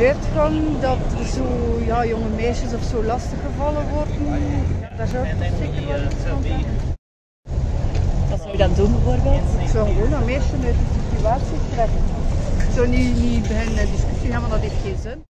vooruitgang dat zo ja, jonge meisjes of zo lastig gevallen worden. Daar zou ik zeker wel iets van zeggen. Wat zou je dan doen bijvoorbeeld? Ik zou gewoon een meisje uit de situatie trekken. Ik zou niet, niet beginnen een discussie gaan, want dat heeft geen zin.